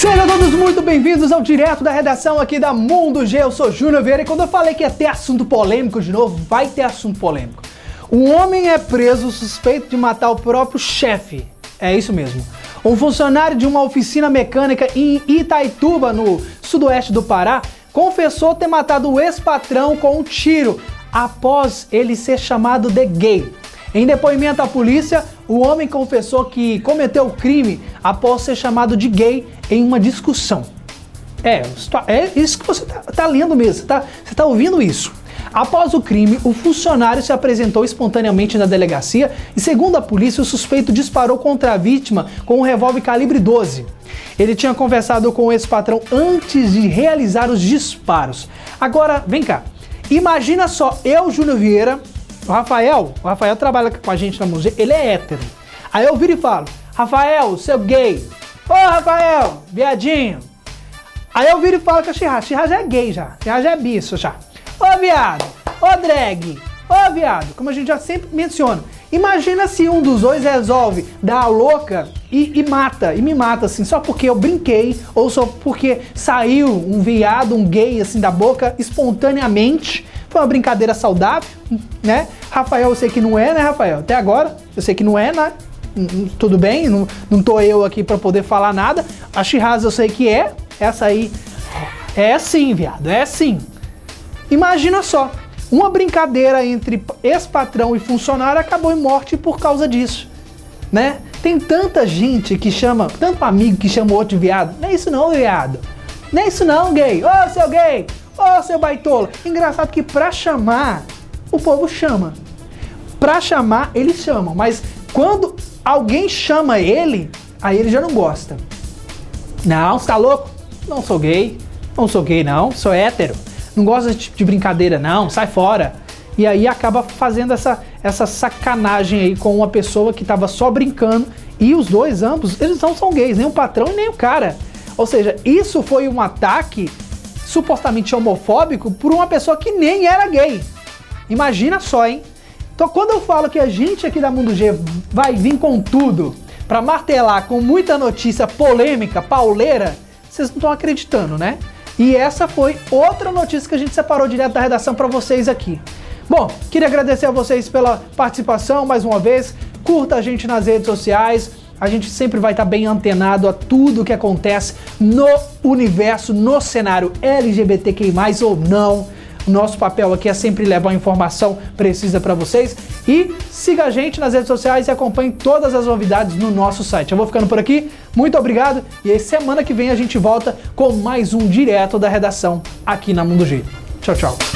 Todos muito bem-vindos ao direto da redação aqui da Mundo G. Eu sou Júnior Vieira e quando eu falei que ia ter assunto polêmico de novo, vai ter assunto polêmico. Um homem é preso suspeito de matar o próprio chefe. É isso mesmo. Um funcionário de uma oficina mecânica em Itaituba, no sudoeste do Pará, confessou ter matado o ex-patrão com um tiro após ele ser chamado de gay. Em depoimento à polícia, o homem confessou que cometeu o crime após ser chamado de gay em uma discussão. É, é isso que você está tá lendo mesmo, você está tá ouvindo isso. Após o crime, o funcionário se apresentou espontaneamente na delegacia e, segundo a polícia, o suspeito disparou contra a vítima com um revólver calibre 12. Ele tinha conversado com o ex-patrão antes de realizar os disparos. Agora, vem cá. Imagina só, eu, Júnior Vieira, o Rafael, o Rafael trabalha com a gente na museu, ele é hétero. Aí eu viro e falo, Rafael, seu gay. Ô Rafael, viadinho. Aí eu viro e falo com a Xirra, Xirra já é gay já, Xirra já é bicho já. Ô viado, ô drag, ô viado, como a gente já sempre menciona. Imagina se um dos dois resolve dar a louca e, e, mata, e me mata assim, só porque eu brinquei, ou só porque saiu um viado, um gay assim da boca espontaneamente. Foi uma brincadeira saudável, né? Rafael, eu sei que não é, né, Rafael? Até agora, eu sei que não é, né? Tudo bem, não, não tô eu aqui para poder falar nada. A Shiraz eu sei que é, essa aí é sim, viado, é sim. Imagina só, uma brincadeira entre ex-patrão e funcionário acabou em morte por causa disso, né? Tem tanta gente que chama, tanto amigo que chama o outro de viado. Não é isso não, viado. Não é isso não, gay. Ô, seu gay. Ô, oh, seu baitola. Engraçado que pra chamar, o povo chama. Pra chamar, eles chamam. Mas quando alguém chama ele, aí ele já não gosta. Não, você tá louco? Não sou gay. Não sou gay, não. Sou hétero não gosta desse tipo de brincadeira, não, sai fora. E aí acaba fazendo essa, essa sacanagem aí com uma pessoa que estava só brincando. E os dois, ambos, eles não são gays, nem o patrão e nem o cara. Ou seja, isso foi um ataque supostamente homofóbico por uma pessoa que nem era gay. Imagina só, hein? Então, quando eu falo que a gente aqui da Mundo G vai vir com tudo para martelar com muita notícia polêmica, pauleira, vocês não estão acreditando, né? E essa foi outra notícia que a gente separou direto da redação para vocês aqui. Bom, queria agradecer a vocês pela participação mais uma vez. Curta a gente nas redes sociais. A gente sempre vai estar bem antenado a tudo que acontece no universo, no cenário LGBTQI, ou não. Nosso papel aqui é sempre levar a informação precisa para vocês. E siga a gente nas redes sociais e acompanhe todas as novidades no nosso site. Eu vou ficando por aqui, muito obrigado e aí, semana que vem a gente volta com mais um direto da redação aqui na Mundo G. Tchau, tchau.